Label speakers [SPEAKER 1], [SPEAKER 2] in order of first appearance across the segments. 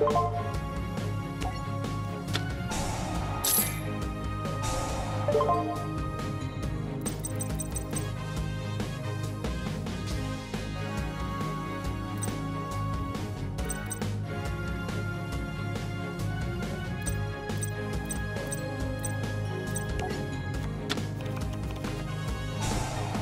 [SPEAKER 1] you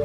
[SPEAKER 1] you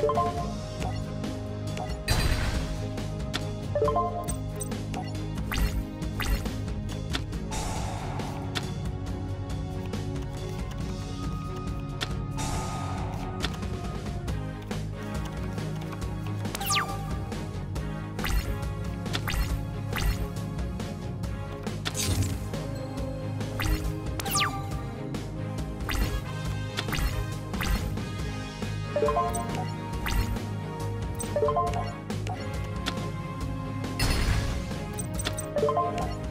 [SPEAKER 1] you you